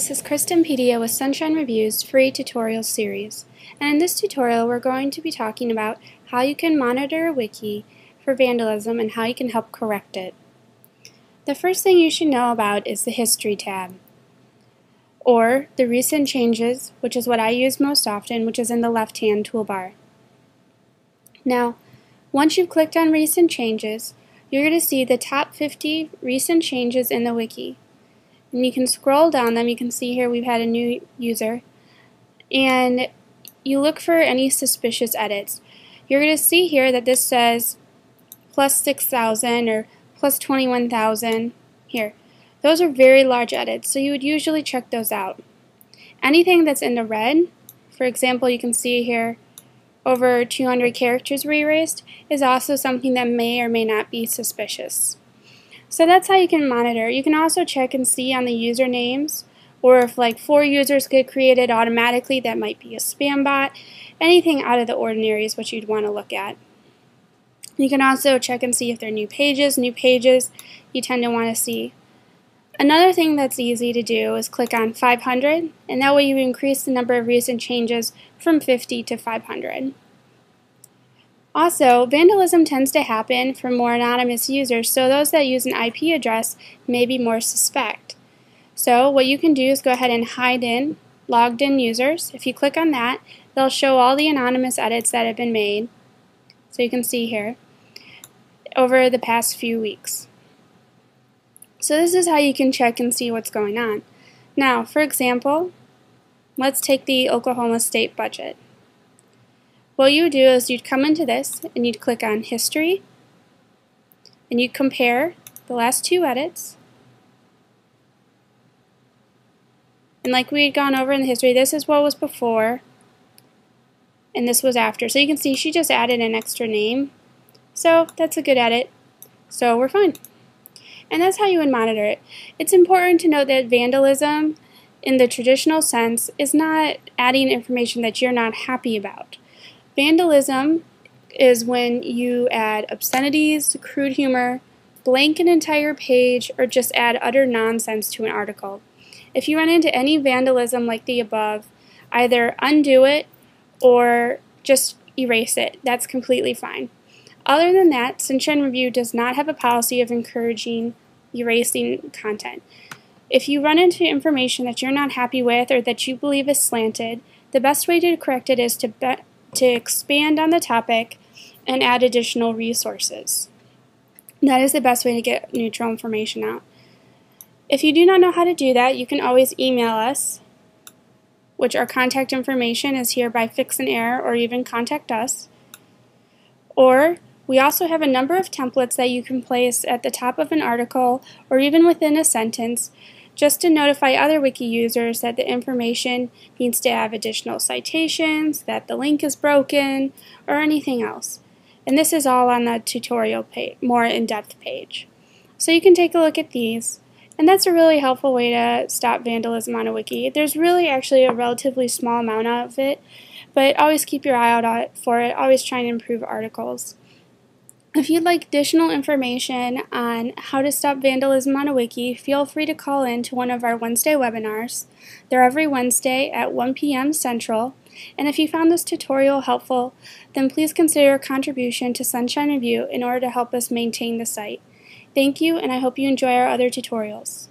This is Kristen Pedia with Sunshine Review's free tutorial series. And in this tutorial we're going to be talking about how you can monitor a wiki for vandalism and how you can help correct it. The first thing you should know about is the History tab, or the Recent Changes, which is what I use most often, which is in the left-hand toolbar. Now, once you've clicked on Recent Changes, you're going to see the top 50 recent changes in the wiki. And you can scroll down them. You can see here we've had a new user. And you look for any suspicious edits. You're going to see here that this says plus 6,000 or plus 21,000 here. Those are very large edits, so you would usually check those out. Anything that's in the red, for example, you can see here over 200 characters were erased, is also something that may or may not be suspicious. So that's how you can monitor. You can also check and see on the usernames or if like four users get created automatically, that might be a spam bot. Anything out of the ordinary is what you'd want to look at. You can also check and see if there are new pages. New pages you tend to want to see. Another thing that's easy to do is click on 500, and that way you increase the number of recent changes from 50 to 500. Also, vandalism tends to happen from more anonymous users, so those that use an IP address may be more suspect. So what you can do is go ahead and hide in logged in users. If you click on that, they'll show all the anonymous edits that have been made. So you can see here over the past few weeks. So this is how you can check and see what's going on. Now, for example, let's take the Oklahoma State budget. What you would do is you'd come into this and you'd click on History and you'd compare the last two edits. And like we had gone over in the history, this is what was before and this was after. So you can see she just added an extra name. So that's a good edit. So we're fine. And that's how you would monitor it. It's important to note that vandalism in the traditional sense is not adding information that you're not happy about. Vandalism is when you add obscenities, crude humor, blank an entire page, or just add utter nonsense to an article. If you run into any vandalism like the above, either undo it or just erase it. That's completely fine. Other than that, Sunshine Review does not have a policy of encouraging erasing content. If you run into information that you're not happy with or that you believe is slanted, the best way to correct it is to to expand on the topic and add additional resources. That is the best way to get neutral information out. If you do not know how to do that, you can always email us, which our contact information is here by Fix an Error or even contact us. Or we also have a number of templates that you can place at the top of an article or even within a sentence just to notify other wiki users that the information needs to have additional citations, that the link is broken, or anything else. And this is all on the tutorial page, more in-depth page. So you can take a look at these. And that's a really helpful way to stop vandalism on a wiki. There's really actually a relatively small amount of it, but always keep your eye out for it. Always try and improve articles. If you'd like additional information on how to stop vandalism on a wiki, feel free to call in to one of our Wednesday webinars. They're every Wednesday at 1 p.m. Central. And if you found this tutorial helpful, then please consider a contribution to Sunshine Review in order to help us maintain the site. Thank you, and I hope you enjoy our other tutorials.